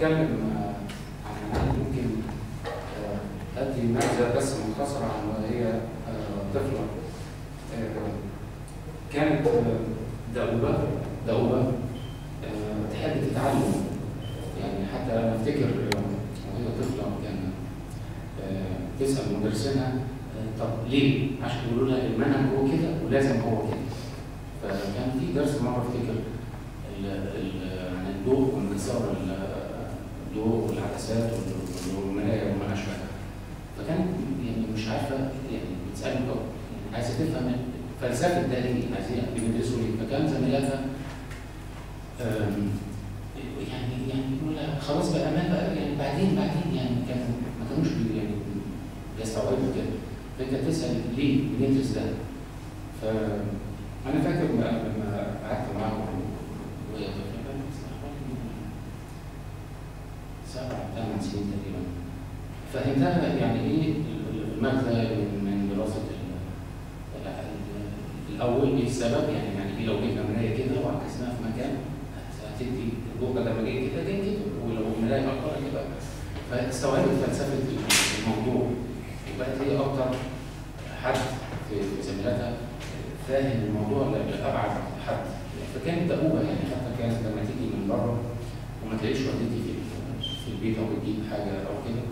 هتكلم عن عن ممكن آه، أدي نبذة بس مختصرة عن وهي آه، طفلة. آه، كانت آه، دؤوبة آه، تحب تتعلم. يعني حتى أنا أفتكر آه، وهي طفلة كان آه، تسأل مدرسينها آه، طب ليه؟ عشان يقولوا لها المنهج هو كده ولازم هو كده. فكان في درس مرة أفتكر ال- ال- عن الضوء والعدسات وال- والمرايا وما أشبه فكان يعني مش عارفة يعني بتسأله يعني عايزة تفهم فلسفة ده ليه؟ عايزين بندرسوا ليه؟ فكان زميلاتها يعني يعني يقول خلاص بقى ما بقى يعني بعدين بعدين يعني كانوا ما كانوش يعني بيستوعبوا كده فأنت تسال ليه بندرس ده؟ فانا فاكر لما قعدت معاهم وهي طفله كانت حوالي سبع ثمان سنين تقريبا فهمتها يعني إيه المغزى من دراسة ال- ال- الأول؟ إيه السبب؟ يعني يعني إيه لو جبنا مرايه كده وعكسناها في مكان هت- هتدي الجوجه لما جاي كده جاي كده ولو المرايه اكبر كده فاستوعبت فلسفة الموضوع. وبقت هي أكتر حد في زميلاتها فاهم الموضوع لأبعد حد. فكانت دؤوبة يعني حتى كانت لما تيجي من بره وما تلاقيش والدتي في البيت أو بتجيب حاجة أو كده.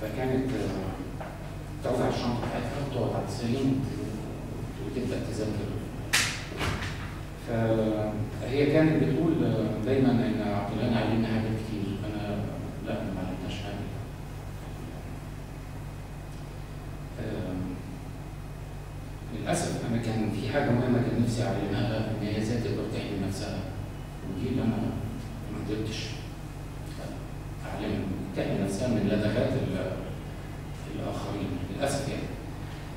فكانت آه، توزع الشنطة بتاعتها وتقعد على السرير وتبدا تذاكر فهي كانت بتقول آه، دايما إن عبد الغني علمنا حاجات كتير. أنا لا ما علمتهاش حاجة. آم، للأسف أنا كان في حاجة مهمة كان نفسي اعلمها إن هي إزاي تقدر تحمي نفسها. ودي اللي أنا ما قدرتش اعلمها تحمي نفسها من لدغات الاخرين للاسف يعني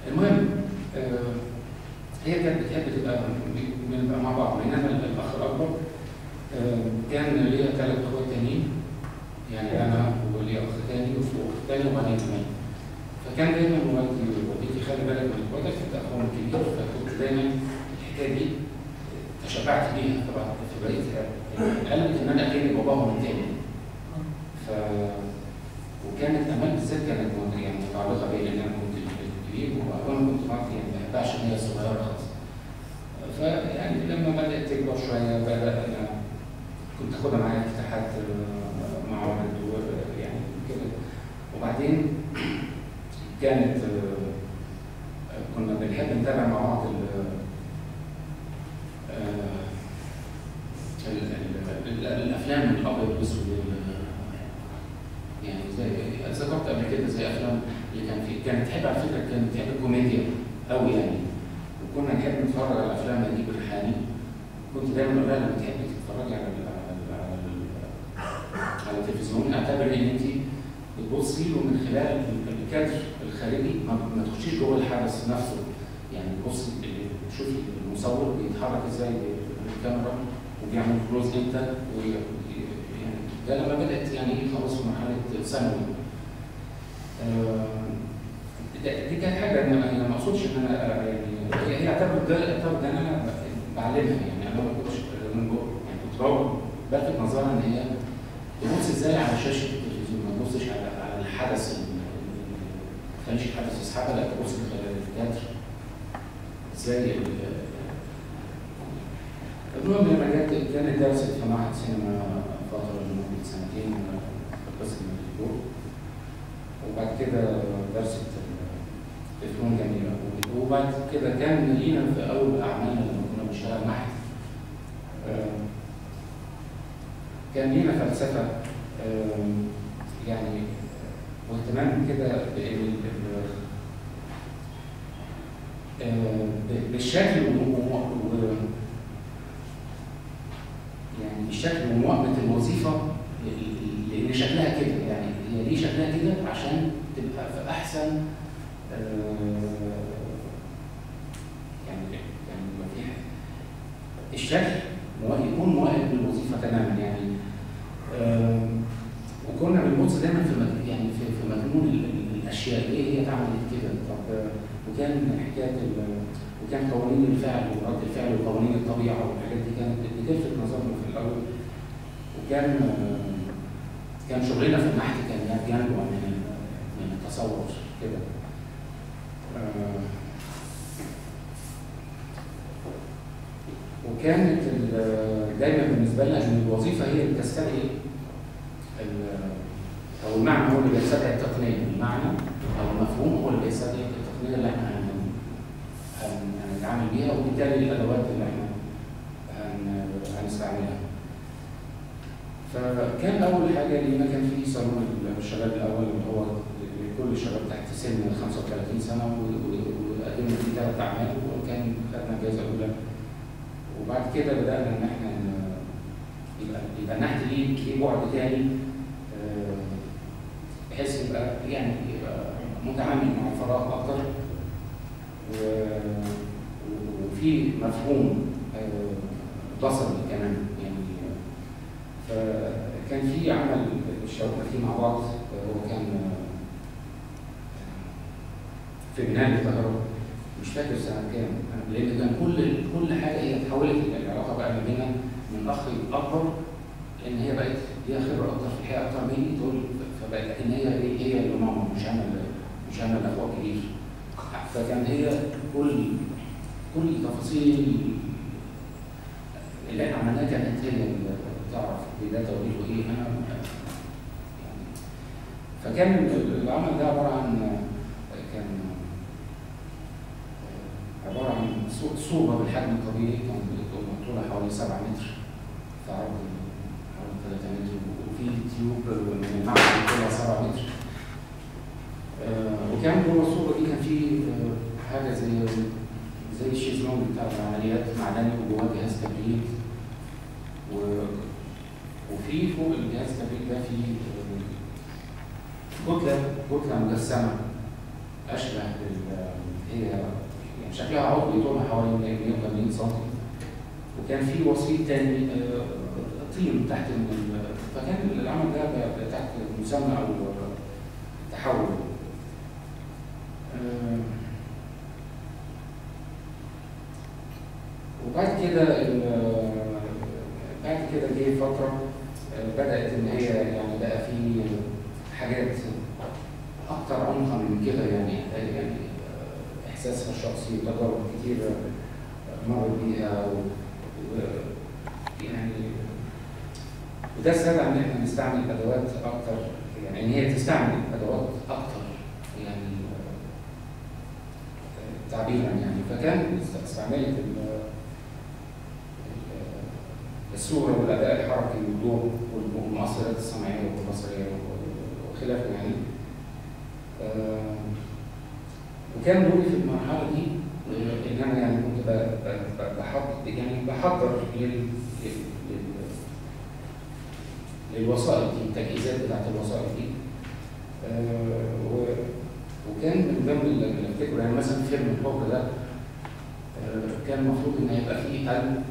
المهم آه، هي كانت بتحب تبقى بنبقى مع بعض بينما الاخ الاكبر آه، كان ليا ثلاث اخوات تانيين يعني أنا وليا اخ تاني واخت تاني كمان فكان دايما والدي ووالدتي خلي بالك من اخواتك انت اخوهم الكبير فكنت دايما الحكاية دي تشبعت بيها طبعا فبقيت قلبت إن أنا أكلم باباهم التاني ف وكانت امال بالذات كانت يعني متعلقة بيا لأن أنا كنت الكبير وأنا كنت معاها يعني ما بحبهاش إن هي صغيرة خالص. فيعني لما بدأت تكبر شوية بدانا كنت أخدها معايا افتتاحات مع والد يعني كده. وبعدين كانت آه، كنا بنحب نتابع مع بعض آه، ال- ال- ال- الأفلام الأبيض والأسود ال- يعني زي ذكرت قبل كده زي أفلام اللي كان في كانت تحب على فكرة كانت تحب الكوميديا قوي يعني. وكنا نحب نتفرج على افلام نجيب الريحاني. كنت دايما أقول لما تحبي تتفرجي على على ال- على ال- على التلفزيون؟ اعتبر إن انت بتبصي له من خلال ال- الكادر. الخارجي ما, تخشيش جوه الحدث نفسه. يعني بصي شوفي المصور بيتحرك إزاي بالكاميرا وبيعمل كلوز إمتى ويعني ده لما بدأت يعني إيه خلاص في مرحلة ثانوي آه، دي كانت حاجة أنا أنا ما أقصدش إن أنا يعني هي اعتبرت ده اعتبرت إن أنا بعلمها. يعني أنا ما كنتش يعني كنت بلفت نظرها إن هي تبص إزاي على شاشة التلفزيون ما تبصش على الحدث ال- ال- تخليش الحدث يسحبها لا خلال الكادر إزاي ال- المهم لما جت كانت درست في معهد سينما فترة لمده سنتين قسم الدكتور وبعد كده درست في فنون جميله وبعد كده كان لينا في أول اعمالنا لما كنا بنشتغل معهد. آه، كان لينا فلسفة آم، يعني واهتمام كده آه، بالشكل يعني بالشكل ومواكبه الوظيفة لأن شكلها كده يعني هي دي شكلها كده؟ عشان تبقى في أحسن آه، يعني يعني الشكل يكون مواكب للوظيفة تماما يعني آم، وكنا بنبص دايما في مج- يعني في في مجنون ال- ال- الأشياء ليه هي اتعملت كده. طب وكان حكاية وكان قوانين الفعل ورد الفعل وقوانين الطبيعة والحاجات دي كانت بتلفت نظرنا في الأول. وكان كان شغلنا في النحت كان ينبع من ال- من التصور كده. آه، وكانت دايما بالنسبة لنا إن الوظيفة هي اللي تستدعي ال- أو المعنى هو اللي بيستدعي التقنية المعنى أو المفهوم هو اللي بيستدعي التقنيه اللي إحنا هن- هن- هنتعامل بيها وبالتالي الأدوات اللي إحنا هن- هنستعملها. فكان أول حاجة لينا كان في صالون الشباب الأول اللي هو لكل شباب تحت سن 35 سنة وقدمنا فيه ثلاث أعمال وكان خدنا الجائزة الأولى. وبعد كده بدأنا إن إحنا يبقى يبقى النحت ليه ليه بعد تاني آه، بحيث يبقى يعني يبقى متعامل مع الفراغ أكتر. وفي مفهوم آه، بصري كمان يعني فكان في عمل اشتغلنا فيه مع بعض آه، هو كان آه، في بناء القاهرة مش فاكر سنة كام لأن كان كل كل حاجة هي اتحولت العلاقة بقى ما بيننا من أخ أكبر لأن هي بقت ليها خبرة أكتر في الحياة أكتر مني تقول فبقت لكن هي هي هي اللي ماما مش اللي مش أنا اللي أخوها كبير فكان هي كل كل تفاصيل اللي إحنا عملناها كانت هي تعرف ده توجيهه إيه أنا يعني فكان العمل ده عبارة عن كان عبارة عن صو- صوبة بالحجم الطبيعي كان طولها حوالي 7 متر. في عرض حوالي 3 متر وفي tube من المعدن طولها 7 متر. آه، وكان جوه الصوبة دي كان في آه، حاجة زي زي الشيزلونج بتاع العمليات معدني وجواه جهاز تبريد. و... وفي فوق الجهاز التبريد ده في آه، كتلة كتلة مجسمة أشبه بال هي يعني شكلها عضوي طولها حوالي 180 سم وكان في وسيط تاني آه، طين تحت فكان العمل ده تحت مسمى أو وبعد كده بعد كده جه فترة آه، بدأت إن هي يعني بقى في حاجات أكتر عمقا من كده يعني يعني إحساسها الشخصي وتجارب كتير مرت بيها يعني وده استدعى إن إحنا نستعمل أدوات أكتر يعني إن هي تستعمل أدوات أكتر يعني تعبيرا يعني. فكان استعملت ال- الصورة والأداء الحركي والضوء والمؤثرات السمعية والبصرية وخلافه يعني. آه، وكان دوري في المرحلة دي آه، إن أنا يعني كنت ب- ب- ب- بحضر يعني بحضر لل لل- لل- للوسائط دي التجهيزات بتاعت الوسائط دي. آه، وكان من ضمن اللي أفتكره يعني مثلا فيلم الحب ده كان المفروض إن يبقى فيه قلب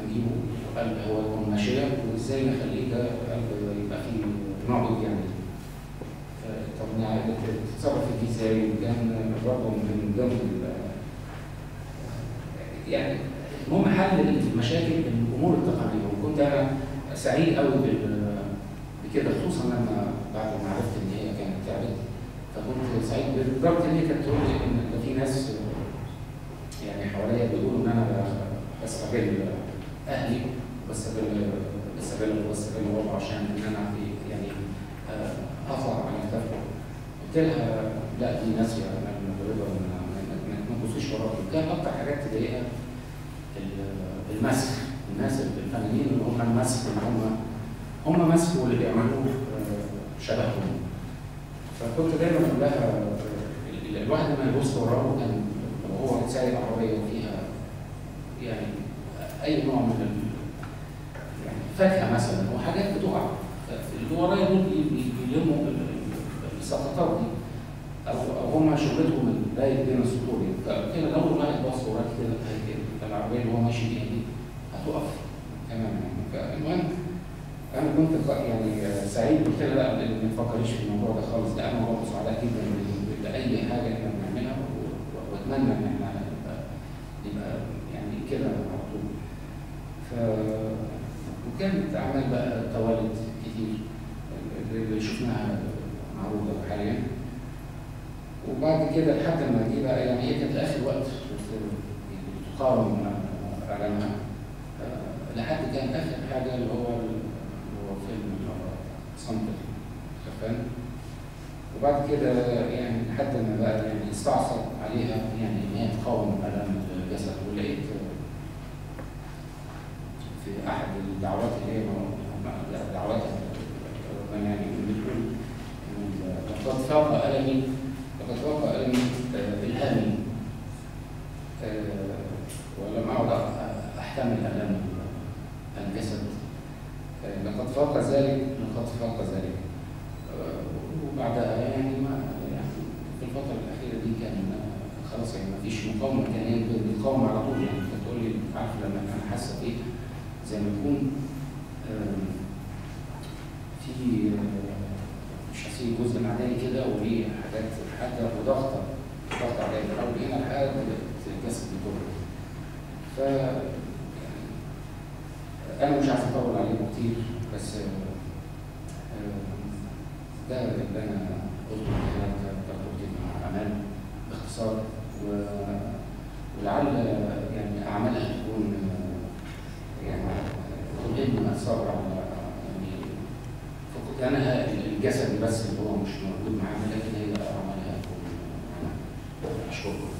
هنجيبه قلب هو ماشية وإزاي نخليه ده قلب يبقى فيه نقد يعني؟ طب نع- تتصرف فيه إزاي وكان برضه من ال- يعني المهم حل المشاكل الأمور التقنيه وكنت أنا سعيد قوي بكده خصوصا لما بعد ما عرفت إن هي كانت تعبت. فكنت سعيد لدرجه إن هي كانت تقول لي إن في ناس يعني حواليا بيقولوا إن أنا بستغل أهلي بستغل بستغل بستغل بابا عشان إن أنا يعني آه، اطلع على كتافهم قلت لها لا دي ناس يا مغربه ما تبصيش وراكي كان أكتر حاجات تضايقها ال- المسح الناس الفنانين اللي هم المسح اللي هم هم مسحوا اللي بيعملوه آه، شبههم. فكنت دايما أقول لها آه، ال- الواحد لما يبص وراه كان لو هو سايق عربية وفيها يعني أي نوع من ال يعني مثلا وحاجات بتقع. اللي ورايا دول بي- بي- بيلموا ال- ال- السقطات دي أو أو هم شغلتهم البايت بين السطور فكده لو الواحد بص وراك كده العربية اللي هو ماشي بيها دي هتقف. تمام. يعني فالمهم أنا كنت يعني سعيد قلت لها لا ما تفكريش في الموضوع ده خالص. ده أنا برضه سعداء جدا بأي حاجة إحنا بنعملها و- و- اتمنى ان إحنا نبقى, نبقى يعني كده على طول ف وكانت اعمال بقى توالت كتير. اللي شفناها معروضة حاليا. وبعد كده لحد ما جه بقى يعني هي كانت اخر وقت تقاوم اعلانها لحد كان آخر حاجة اللي هو اللي هو فيلم صمت الخفان وبعد كده يعني لحد ما بقى يعني استعصت عليها يعني إن هي تقاوم الام الجسد ولقيت في أحد الدعوات اللي هي دعوات يعني بتقول لقد فاق المي لقد فاق ألمي الهامي ولم أعد أحتمل الام الجسد. لقد فاق ذلك لقد فاق ذلك. وبعدها يعني ما يعني في الفترة الأخيرة دي كان خلاص يعني ما فيش مقاومة كان هي بتقاوم على طول. يعني تقول لي عارف لما أنا حاسة إيه زي ما تكون في مش هسيب جزء معدني كده وليه حاجات حاجة وضغطة ضغط عليها بحاول هنا لحد الجسد كله ف أنا مش عايز أطول عليكم كتير بس ده اللي أنا قلته تجربتي مع أمان باختصار ولعل يعني يعني تلهم اثار يعني فقدانها الجسدي بس اللي هو مش موجود معانا لكن هي تكون أشكركم.